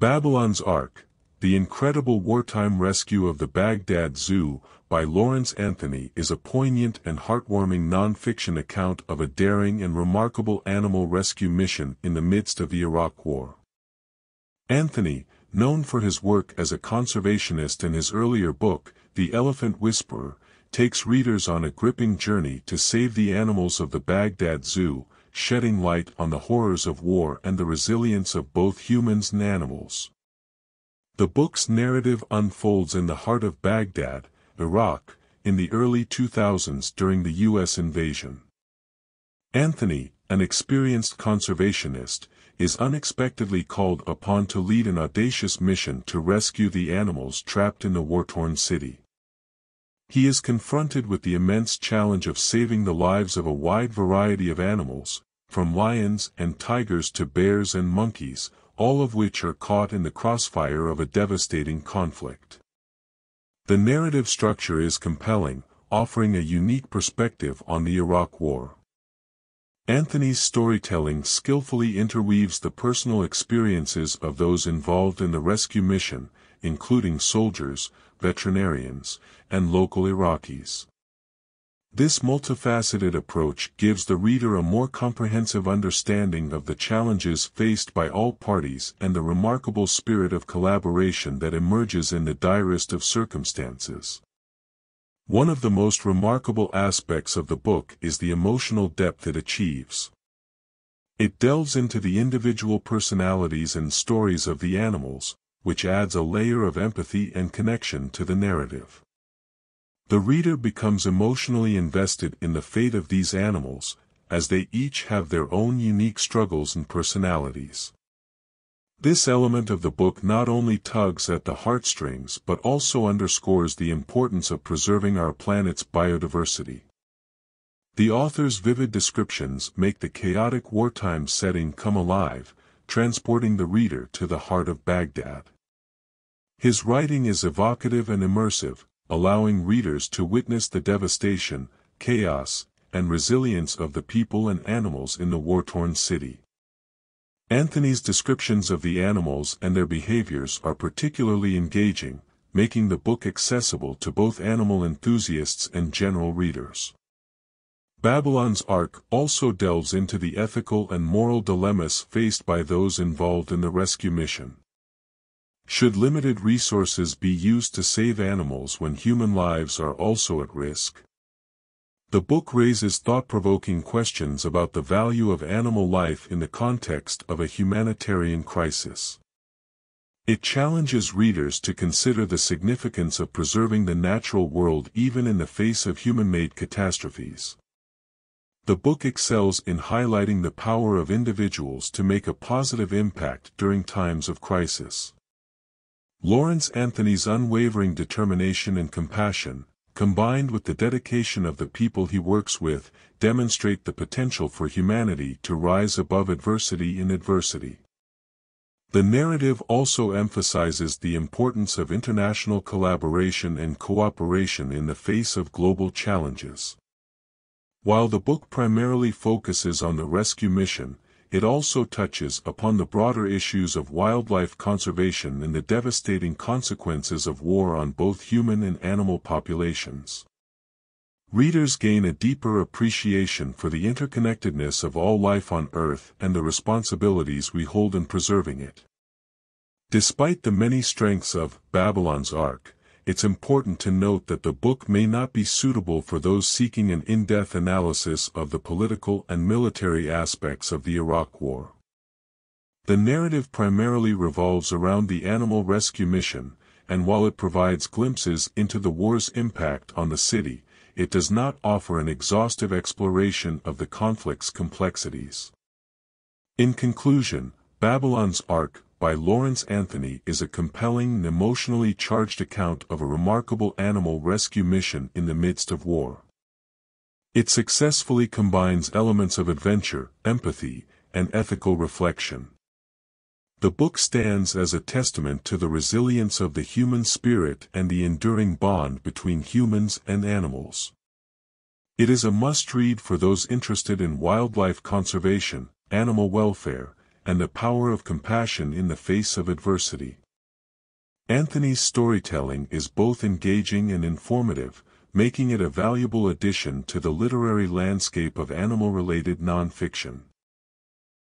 Babylon's Ark, The Incredible Wartime Rescue of the Baghdad Zoo, by Lawrence Anthony is a poignant and heartwarming non-fiction account of a daring and remarkable animal rescue mission in the midst of the Iraq War. Anthony, known for his work as a conservationist in his earlier book, The Elephant Whisperer, takes readers on a gripping journey to save the animals of the Baghdad Zoo, shedding light on the horrors of war and the resilience of both humans and animals. The book's narrative unfolds in the heart of Baghdad, Iraq, in the early 2000s during the U.S. invasion. Anthony, an experienced conservationist, is unexpectedly called upon to lead an audacious mission to rescue the animals trapped in the war-torn city. He is confronted with the immense challenge of saving the lives of a wide variety of animals, from lions and tigers to bears and monkeys, all of which are caught in the crossfire of a devastating conflict. The narrative structure is compelling, offering a unique perspective on the Iraq War. Anthony's storytelling skillfully interweaves the personal experiences of those involved in the rescue mission, including soldiers, veterinarians, and local Iraqis. This multifaceted approach gives the reader a more comprehensive understanding of the challenges faced by all parties and the remarkable spirit of collaboration that emerges in the direst of circumstances. One of the most remarkable aspects of the book is the emotional depth it achieves. It delves into the individual personalities and stories of the animals, which adds a layer of empathy and connection to the narrative. The reader becomes emotionally invested in the fate of these animals, as they each have their own unique struggles and personalities. This element of the book not only tugs at the heartstrings but also underscores the importance of preserving our planet's biodiversity. The author's vivid descriptions make the chaotic wartime setting come alive, transporting the reader to the heart of Baghdad. His writing is evocative and immersive, allowing readers to witness the devastation, chaos, and resilience of the people and animals in the war-torn city. Anthony's descriptions of the animals and their behaviors are particularly engaging, making the book accessible to both animal enthusiasts and general readers. Babylon's Ark also delves into the ethical and moral dilemmas faced by those involved in the rescue mission. Should limited resources be used to save animals when human lives are also at risk? The book raises thought-provoking questions about the value of animal life in the context of a humanitarian crisis. It challenges readers to consider the significance of preserving the natural world even in the face of human-made catastrophes. The book excels in highlighting the power of individuals to make a positive impact during times of crisis. Lawrence Anthony's unwavering determination and compassion, combined with the dedication of the people he works with, demonstrate the potential for humanity to rise above adversity in adversity. The narrative also emphasizes the importance of international collaboration and cooperation in the face of global challenges. While the book primarily focuses on the rescue mission, it also touches upon the broader issues of wildlife conservation and the devastating consequences of war on both human and animal populations. Readers gain a deeper appreciation for the interconnectedness of all life on Earth and the responsibilities we hold in preserving it. Despite the many strengths of Babylon's Ark, it's important to note that the book may not be suitable for those seeking an in-depth analysis of the political and military aspects of the Iraq War. The narrative primarily revolves around the animal rescue mission, and while it provides glimpses into the war's impact on the city, it does not offer an exhaustive exploration of the conflict's complexities. In conclusion, Babylon's Ark, by Lawrence Anthony is a compelling and emotionally charged account of a remarkable animal rescue mission in the midst of war. It successfully combines elements of adventure, empathy, and ethical reflection. The book stands as a testament to the resilience of the human spirit and the enduring bond between humans and animals. It is a must-read for those interested in wildlife conservation, animal welfare, and the power of compassion in the face of adversity. Anthony's storytelling is both engaging and informative, making it a valuable addition to the literary landscape of animal-related nonfiction.